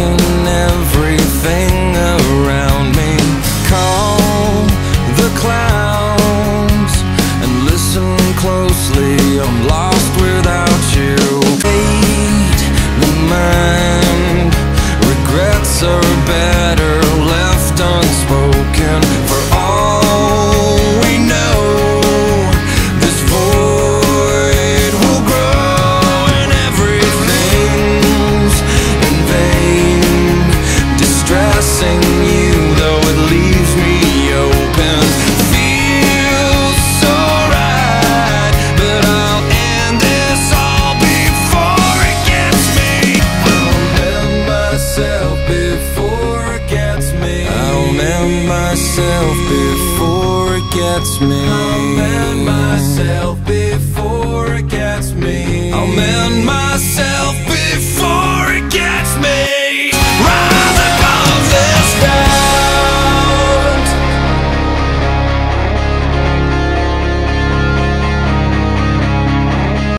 everything around me. Call the clouds and listen closely. I'm lost without you. Mind. Regrets are better left unspoken. myself before it gets me. I'll mend myself before it gets me. I'll mend myself.